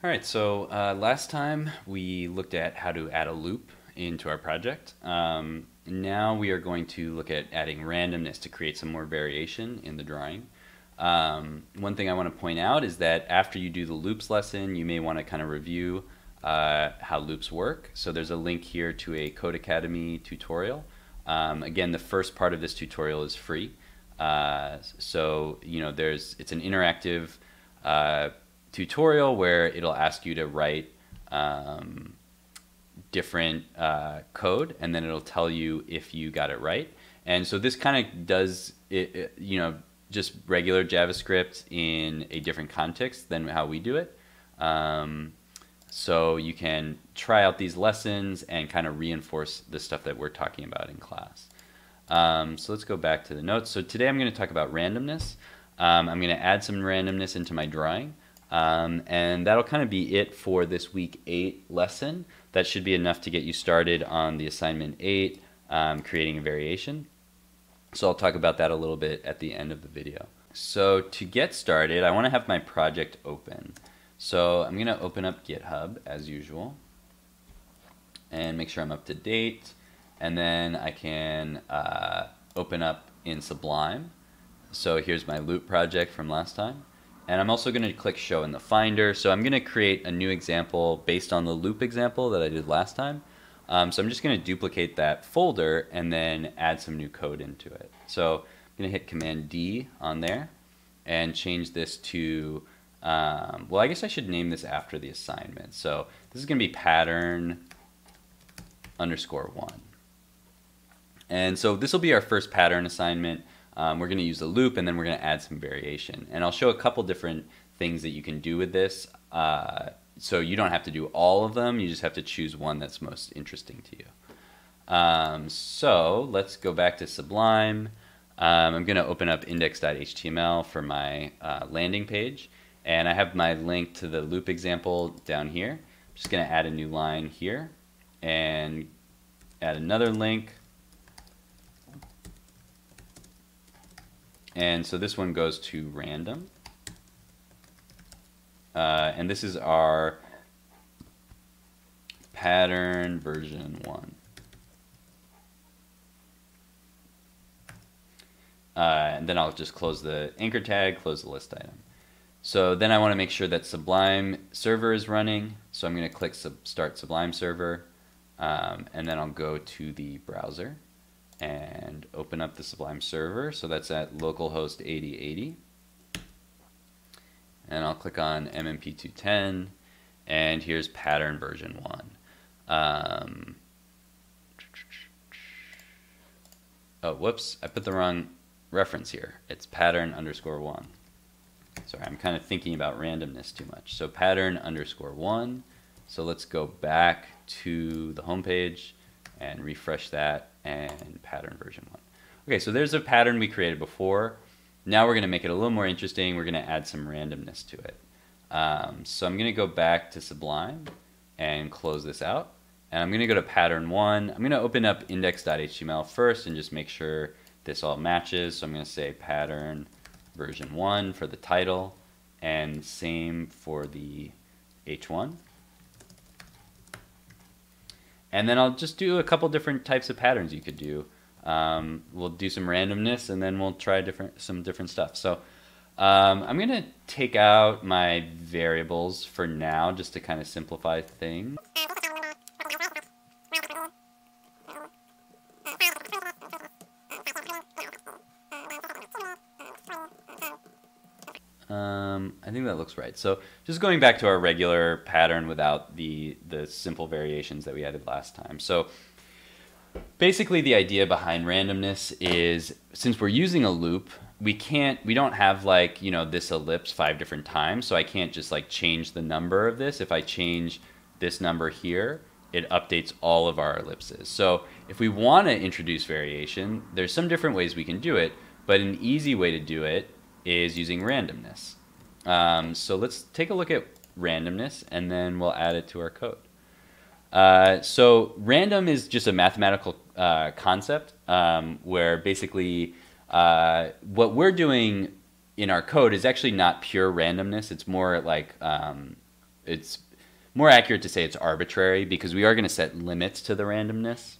All right, so uh, last time we looked at how to add a loop into our project. Um, now we are going to look at adding randomness to create some more variation in the drawing. Um, one thing I want to point out is that after you do the loops lesson, you may want to kind of review uh, how loops work. So there's a link here to a Codecademy tutorial. Um, again, the first part of this tutorial is free. Uh, so, you know, there's, it's an interactive uh, tutorial where it'll ask you to write um, different uh, code and then it'll tell you if you got it right. And so this kind of does it, it, you know, just regular JavaScript in a different context than how we do it. Um, so you can try out these lessons and kind of reinforce the stuff that we're talking about in class. Um, so let's go back to the notes. So today I'm going to talk about randomness. Um, I'm going to add some randomness into my drawing. Um, and that'll kind of be it for this week eight lesson. That should be enough to get you started on the assignment eight, um, creating a variation. So I'll talk about that a little bit at the end of the video. So to get started, I want to have my project open. So I'm going to open up GitHub as usual and make sure I'm up to date. And then I can uh, open up in Sublime. So here's my loop project from last time. And I'm also going to click show in the finder. So I'm going to create a new example based on the loop example that I did last time. Um, so I'm just going to duplicate that folder and then add some new code into it. So I'm going to hit Command D on there and change this to, um, well, I guess I should name this after the assignment. So this is going to be pattern underscore one. And so this will be our first pattern assignment. Um, we're going to use a loop and then we're going to add some variation. And I'll show a couple different things that you can do with this. Uh, so you don't have to do all of them, you just have to choose one that's most interesting to you. Um, so let's go back to Sublime. Um, I'm going to open up index.html for my uh, landing page. And I have my link to the loop example down here. I'm just going to add a new line here and add another link And so this one goes to random. Uh, and this is our pattern version 1. Uh, and then I'll just close the anchor tag, close the list item. So then I want to make sure that Sublime server is running. So I'm going to click sub start Sublime server. Um, and then I'll go to the browser and open up the Sublime server. So that's at localhost 8080. And I'll click on MMP210 and here's pattern version 1. Um, oh, whoops, I put the wrong reference here. It's pattern underscore 1. Sorry, I'm kind of thinking about randomness too much. So pattern underscore 1. So let's go back to the home page and refresh that and pattern version one. Okay, so there's a pattern we created before. Now we're going to make it a little more interesting. We're going to add some randomness to it. Um, so I'm going to go back to Sublime and close this out. And I'm going to go to pattern one. I'm going to open up index.html first and just make sure this all matches. So I'm going to say pattern version one for the title and same for the h1. And then I'll just do a couple different types of patterns you could do. Um, we'll do some randomness and then we'll try different some different stuff. So um, I'm going to take out my variables for now just to kind of simplify things. I think that looks right. So just going back to our regular pattern without the, the simple variations that we added last time. So basically the idea behind randomness is since we're using a loop, we can't, we don't have like, you know, this ellipse five different times. So I can't just like change the number of this. If I change this number here, it updates all of our ellipses. So if we want to introduce variation, there's some different ways we can do it, but an easy way to do it is using randomness. Um, so let's take a look at randomness and then we'll add it to our code. Uh, so random is just a mathematical uh, concept um, where basically uh, what we're doing in our code is actually not pure randomness. It's more like um, it's more accurate to say it's arbitrary because we are going to set limits to the randomness.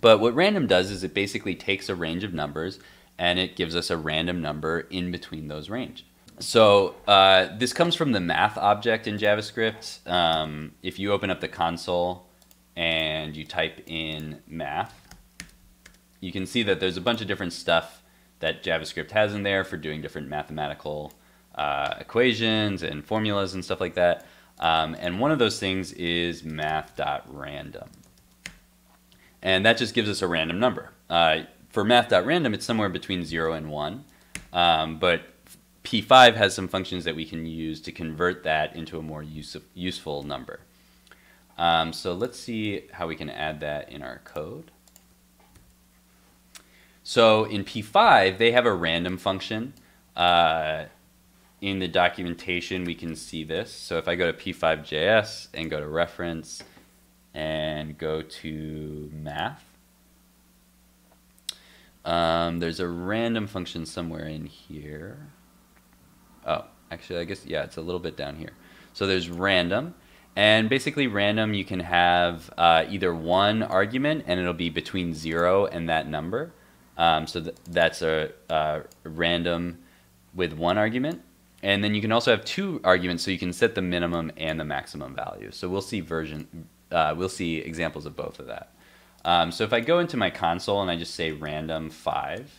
But what random does is it basically takes a range of numbers and it gives us a random number in between those range. So uh, this comes from the math object in JavaScript. Um, if you open up the console and you type in math, you can see that there's a bunch of different stuff that JavaScript has in there for doing different mathematical uh, equations and formulas and stuff like that. Um, and one of those things is math.random. And that just gives us a random number. Uh, for math.random, it's somewhere between 0 and 1. Um, but P5 has some functions that we can use to convert that into a more use useful number. Um, so let's see how we can add that in our code. So in P5, they have a random function. Uh, in the documentation, we can see this. So if I go to P5.js and go to reference and go to math, um, there's a random function somewhere in here. Oh, actually, I guess, yeah, it's a little bit down here. So there's random. And basically, random, you can have uh, either one argument, and it'll be between zero and that number. Um, so th that's a, a random with one argument. And then you can also have two arguments, so you can set the minimum and the maximum value. So we'll see version, uh, we'll see examples of both of that. Um, so if I go into my console and I just say random five,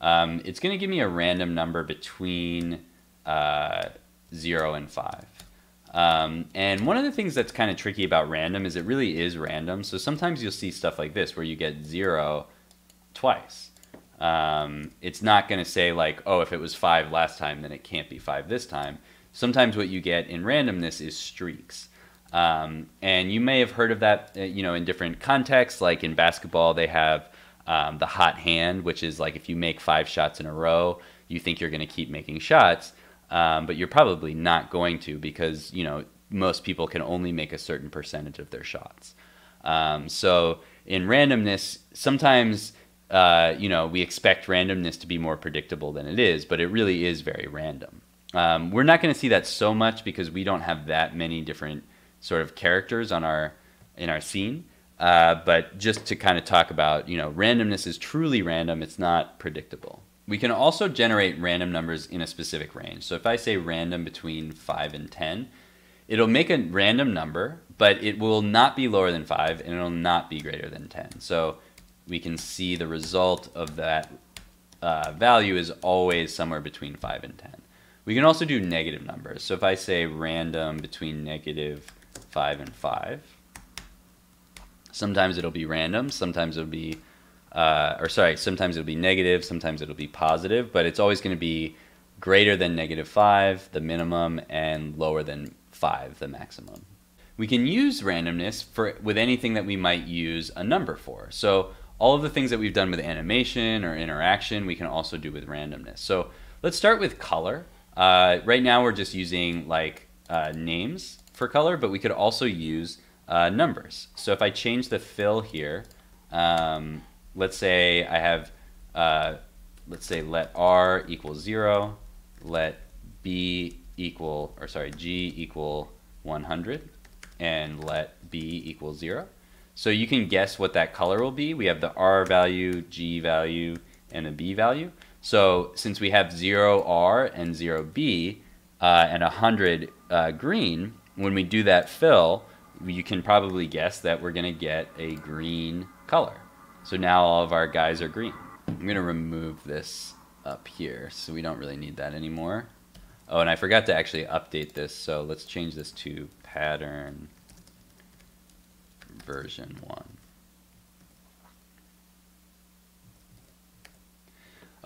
um, it's going to give me a random number between uh, zero and five. Um, and one of the things that's kind of tricky about random is it really is random. So sometimes you'll see stuff like this where you get zero twice. Um, it's not going to say like, oh, if it was five last time, then it can't be five this time. Sometimes what you get in randomness is streaks. Um, and you may have heard of that, uh, you know, in different contexts. Like in basketball, they have um, the hot hand, which is like if you make five shots in a row, you think you're going to keep making shots, um, but you're probably not going to because you know most people can only make a certain percentage of their shots. Um, so in randomness, sometimes uh, you know we expect randomness to be more predictable than it is, but it really is very random. Um, we're not going to see that so much because we don't have that many different sort of characters on our in our scene. Uh, but just to kind of talk about, you know, randomness is truly random. It's not predictable. We can also generate random numbers in a specific range. So if I say random between 5 and 10, it'll make a random number, but it will not be lower than 5 and it'll not be greater than 10. So we can see the result of that uh, value is always somewhere between 5 and 10. We can also do negative numbers. So if I say random between negative 5 and 5. Sometimes it'll be random, sometimes it'll be, uh, or sorry, sometimes it'll be negative, sometimes it'll be positive, but it's always going to be greater than negative 5, the minimum, and lower than 5, the maximum. We can use randomness for with anything that we might use a number for. So all of the things that we've done with animation or interaction, we can also do with randomness. So let's start with color. Uh, right now we're just using like uh, names for color, but we could also use uh, numbers. So if I change the fill here, um, let's say I have, uh, let's say let R equal zero, let B equal, or sorry, G equal 100, and let B equal zero. So you can guess what that color will be. We have the R value, G value, and the B value. So since we have 0R and 0B uh, and 100 uh, green, when we do that fill, you can probably guess that we're going to get a green color. So now all of our guys are green. I'm going to remove this up here so we don't really need that anymore. Oh, and I forgot to actually update this, so let's change this to pattern version 1.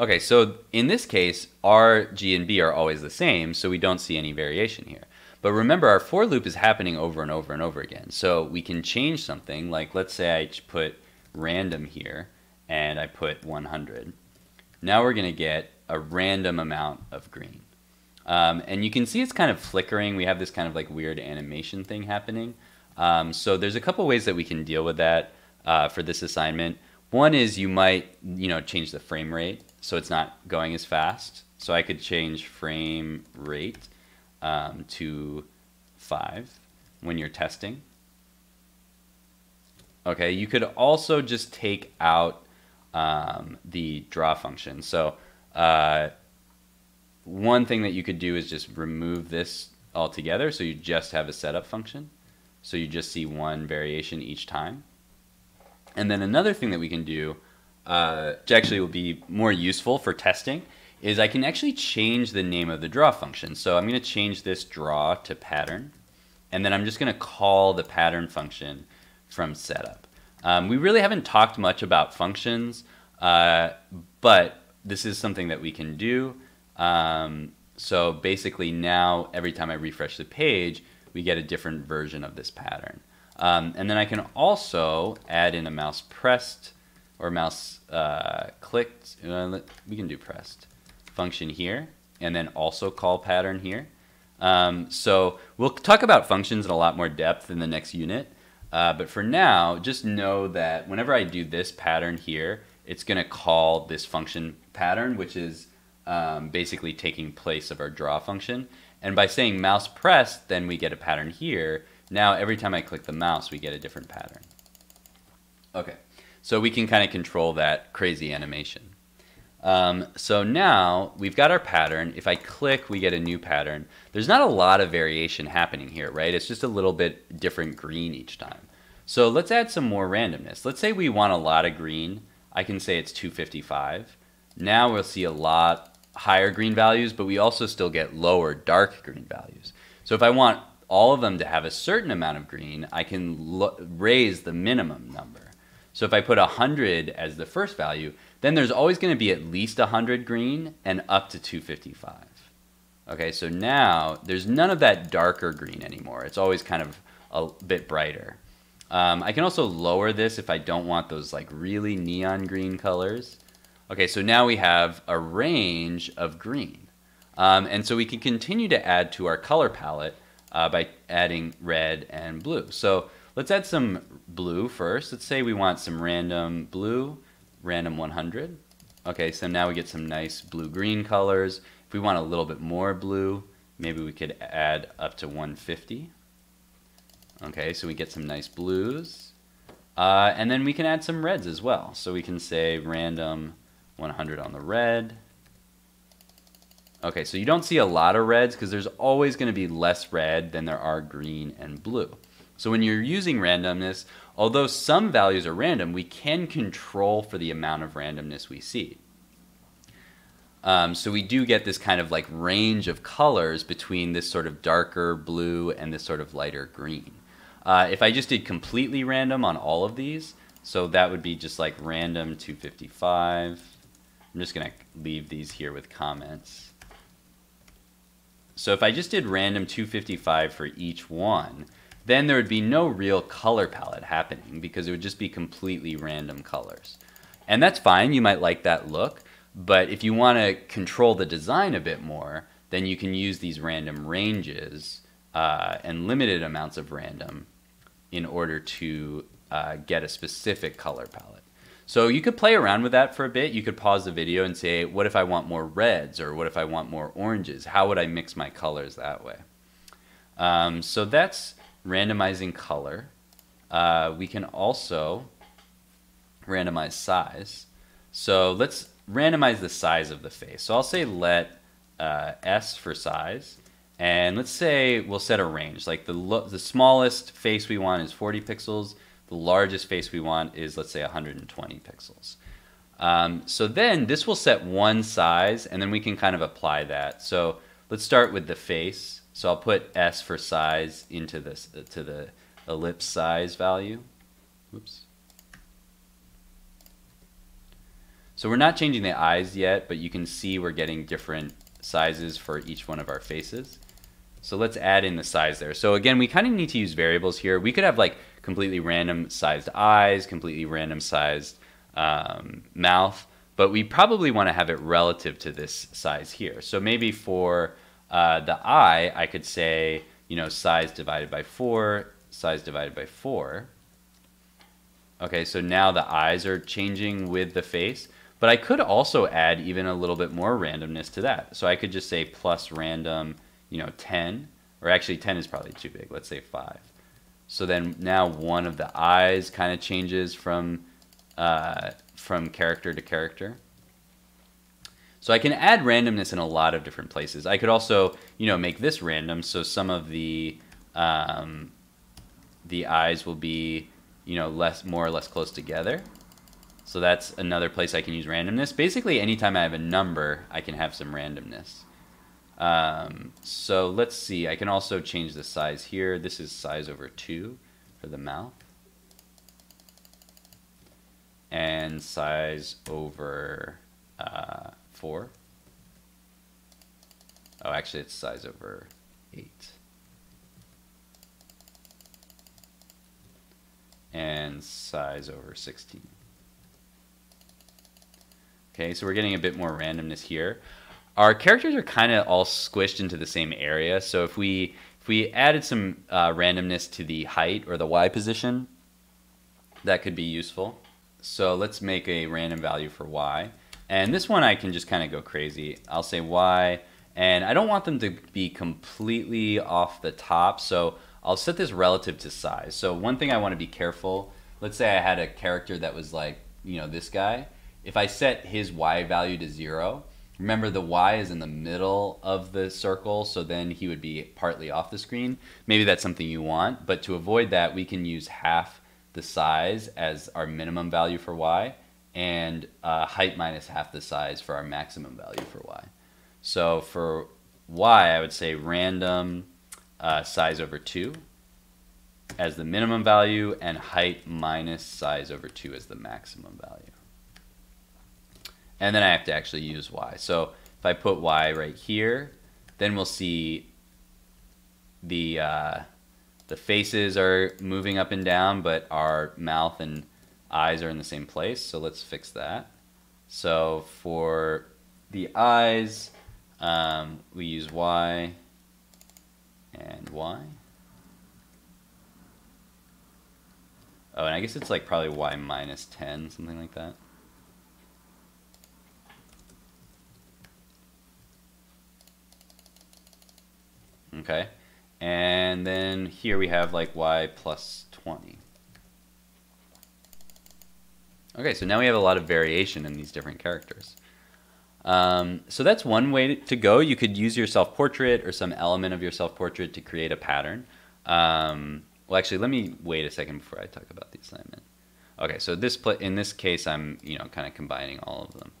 Okay, so in this case, R, G, and B are always the same, so we don't see any variation here. But remember, our for loop is happening over and over and over again. So we can change something, like let's say I put random here, and I put 100. Now we're going to get a random amount of green. Um, and you can see it's kind of flickering. We have this kind of like weird animation thing happening. Um, so there's a couple ways that we can deal with that uh, for this assignment. One is you might, you know, change the frame rate so it's not going as fast. So I could change frame rate um, to 5 when you're testing. Okay, you could also just take out um, the draw function. So uh, one thing that you could do is just remove this altogether so you just have a setup function. So you just see one variation each time. And then another thing that we can do, uh, which actually will be more useful for testing, is I can actually change the name of the draw function. So I'm going to change this draw to pattern. And then I'm just going to call the pattern function from setup. Um, we really haven't talked much about functions, uh, but this is something that we can do. Um, so basically now every time I refresh the page, we get a different version of this pattern. Um, and then I can also add in a mouse pressed or mouse uh, clicked, uh, we can do pressed function here, and then also call pattern here. Um, so we'll talk about functions in a lot more depth in the next unit. Uh, but for now, just know that whenever I do this pattern here, it's going to call this function pattern, which is um, basically taking place of our draw function. And by saying mouse pressed, then we get a pattern here. Now every time I click the mouse, we get a different pattern. Okay, so we can kind of control that crazy animation. Um, so now we've got our pattern. If I click, we get a new pattern. There's not a lot of variation happening here, right? It's just a little bit different green each time. So let's add some more randomness. Let's say we want a lot of green. I can say it's 255. Now we'll see a lot higher green values, but we also still get lower dark green values. So if I want all of them to have a certain amount of green, I can raise the minimum number. So if I put 100 as the first value, then there's always going to be at least 100 green and up to 255. Okay, so now there's none of that darker green anymore. It's always kind of a bit brighter. Um, I can also lower this if I don't want those like really neon green colors. Okay, so now we have a range of green. Um, and so we can continue to add to our color palette uh, by adding red and blue. So let's add some blue first. Let's say we want some random blue random 100. Okay, so now we get some nice blue-green colors. If we want a little bit more blue, maybe we could add up to 150. Okay, so we get some nice blues. Uh, and then we can add some reds as well. So we can say random 100 on the red. Okay, so you don't see a lot of reds because there's always going to be less red than there are green and blue. So when you're using randomness, although some values are random, we can control for the amount of randomness we see. Um, so we do get this kind of like range of colors between this sort of darker blue and this sort of lighter green. Uh, if I just did completely random on all of these, so that would be just like random 255. I'm just going to leave these here with comments. So if I just did random 255 for each one, then there would be no real color palette happening because it would just be completely random colors. And that's fine, you might like that look, but if you want to control the design a bit more, then you can use these random ranges uh, and limited amounts of random in order to uh, get a specific color palette. So you could play around with that for a bit. You could pause the video and say, what if I want more reds or what if I want more oranges? How would I mix my colors that way? Um, so that's randomizing color. Uh, we can also randomize size. So let's randomize the size of the face. So I'll say let uh, S for size. And let's say we'll set a range. Like the, the smallest face we want is 40 pixels. The largest face we want is, let's say, 120 pixels. Um, so then this will set one size, and then we can kind of apply that. So let's start with the face. So I'll put S for size into this to the ellipse size value. Oops. So we're not changing the eyes yet, but you can see we're getting different sizes for each one of our faces. So let's add in the size there. So again, we kind of need to use variables here. We could have like completely random sized eyes, completely random sized um, mouth, but we probably want to have it relative to this size here. So maybe for uh, the eye, I could say, you know, size divided by 4, size divided by 4. Okay, so now the eyes are changing with the face. But I could also add even a little bit more randomness to that. So I could just say plus random, you know, 10 or actually 10 is probably too big. Let's say 5. So then now one of the eyes kind of changes from uh, from character to character. So I can add randomness in a lot of different places. I could also, you know, make this random, so some of the um, the eyes will be, you know, less more or less close together. So that's another place I can use randomness. Basically, anytime I have a number, I can have some randomness. Um, so let's see, I can also change the size here. This is size over 2 for the mouth. And size over uh, 4. Oh, actually it's size over 8. And size over 16. Okay, so we're getting a bit more randomness here our characters are kind of all squished into the same area. So if we if we added some uh, randomness to the height or the y position, that could be useful. So let's make a random value for y. And this one I can just kind of go crazy. I'll say y, and I don't want them to be completely off the top, so I'll set this relative to size. So one thing I want to be careful, let's say I had a character that was like, you know, this guy. If I set his y value to zero, Remember the Y is in the middle of the circle, so then he would be partly off the screen. Maybe that's something you want, but to avoid that, we can use half the size as our minimum value for Y and uh, height minus half the size for our maximum value for Y. So for Y, I would say random uh, size over 2 as the minimum value and height minus size over 2 as the maximum value and then I have to actually use y. So if I put y right here, then we'll see the uh, the faces are moving up and down, but our mouth and eyes are in the same place. So let's fix that. So for the eyes, um, we use y and y. Oh, and I guess it's like probably y minus 10, something like that. okay? And then here we have like y plus 20. Okay, so now we have a lot of variation in these different characters. Um, so that's one way to go. You could use your self-portrait or some element of your self-portrait to create a pattern. Um, well, actually, let me wait a second before I talk about the assignment. Okay, so this in this case, I'm you know kind of combining all of them.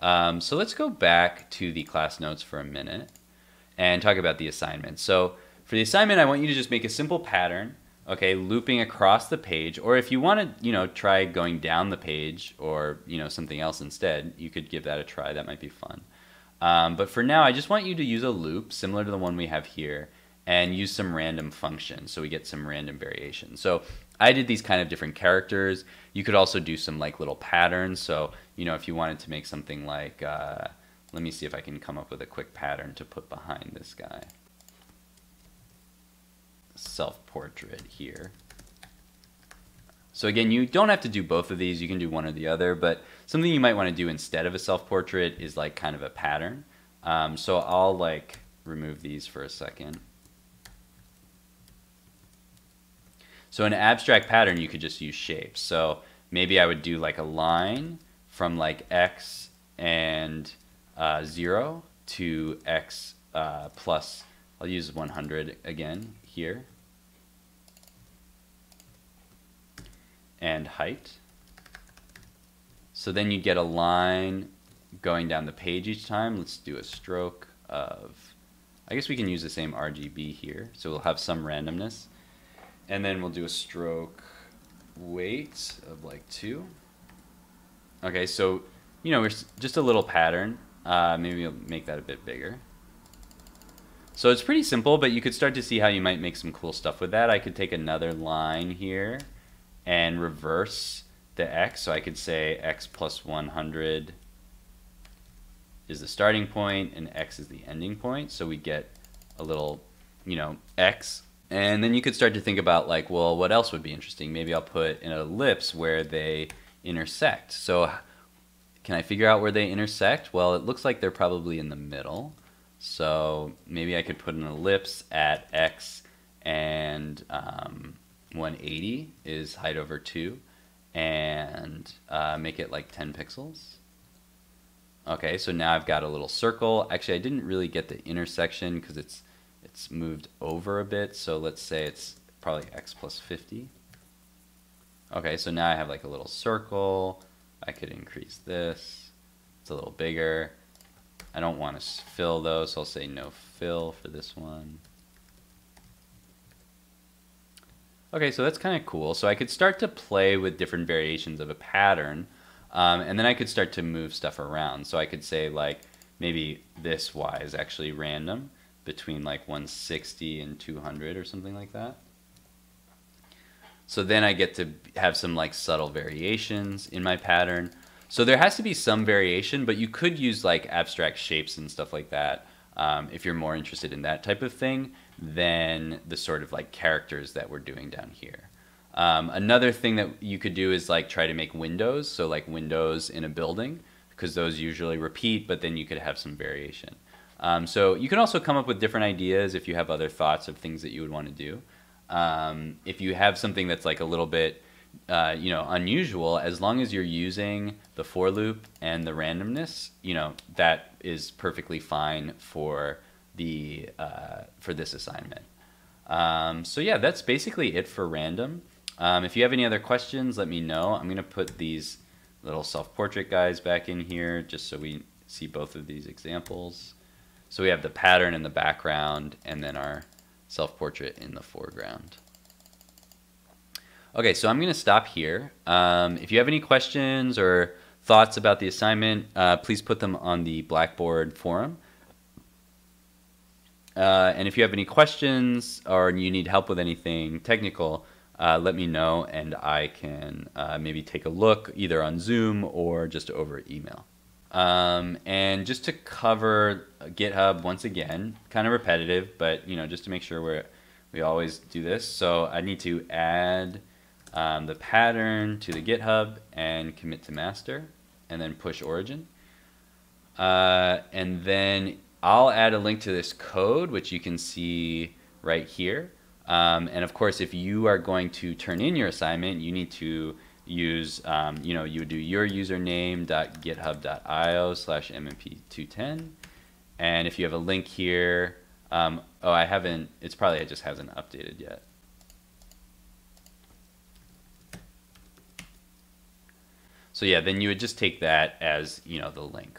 Um, so let's go back to the class notes for a minute and talk about the assignment. So for the assignment, I want you to just make a simple pattern, okay, looping across the page. Or if you want to, you know, try going down the page or, you know, something else instead, you could give that a try. That might be fun. Um, but for now, I just want you to use a loop similar to the one we have here and use some random functions so we get some random variation. So I did these kind of different characters. You could also do some like little patterns. So, you know, if you wanted to make something like, uh, let me see if I can come up with a quick pattern to put behind this guy. Self-portrait here. So again, you don't have to do both of these. You can do one or the other, but something you might want to do instead of a self-portrait is like kind of a pattern. Um, so I'll like remove these for a second. So an abstract pattern, you could just use shapes. So maybe I would do like a line from like X and uh, 0 to x uh, plus, I'll use 100 again here, and height. So then you get a line going down the page each time. Let's do a stroke of, I guess we can use the same RGB here, so we'll have some randomness. And then we'll do a stroke weight of like 2. Okay, so, you know, we're just a little pattern. Uh, maybe we'll make that a bit bigger. So it's pretty simple, but you could start to see how you might make some cool stuff with that. I could take another line here and reverse the x. So I could say x plus 100 is the starting point and x is the ending point. So we get a little, you know, x. And then you could start to think about like, well, what else would be interesting? Maybe I'll put an ellipse where they intersect. So can I figure out where they intersect? Well, it looks like they're probably in the middle. So maybe I could put an ellipse at x and um, 180 is height over 2 and uh, make it like 10 pixels. Okay, so now I've got a little circle. Actually, I didn't really get the intersection because it's it's moved over a bit. So let's say it's probably x plus 50. Okay, so now I have like a little circle. I could increase this. It's a little bigger. I don't want to fill though, so I'll say no fill for this one. Okay, so that's kind of cool. So I could start to play with different variations of a pattern, um, and then I could start to move stuff around. So I could say like maybe this y is actually random between like 160 and 200 or something like that. So then I get to have some like subtle variations in my pattern. So there has to be some variation, but you could use like abstract shapes and stuff like that um, if you're more interested in that type of thing than the sort of like characters that we're doing down here. Um, another thing that you could do is like try to make windows, so like windows in a building, because those usually repeat, but then you could have some variation. Um, so you can also come up with different ideas if you have other thoughts of things that you would want to do. Um, if you have something that's like a little bit, uh, you know, unusual, as long as you're using the for loop and the randomness, you know, that is perfectly fine for the uh, for this assignment. Um, so yeah, that's basically it for random. Um, if you have any other questions, let me know. I'm gonna put these little self-portrait guys back in here just so we see both of these examples. So we have the pattern in the background and then our self-portrait in the foreground. Okay, so I'm going to stop here. Um, if you have any questions or thoughts about the assignment, uh, please put them on the Blackboard forum. Uh, and if you have any questions or you need help with anything technical, uh, let me know and I can uh, maybe take a look either on Zoom or just over email. Um, and just to cover GitHub once again, kind of repetitive, but you know, just to make sure we we always do this. So I need to add um, the pattern to the GitHub and commit to master, and then push origin. Uh, and then I'll add a link to this code, which you can see right here. Um, and of course, if you are going to turn in your assignment, you need to use, um, you know, you would do your username.github.io slash mmp210. And if you have a link here, um, oh, I haven't, it's probably it just hasn't updated yet. So yeah, then you would just take that as, you know, the link.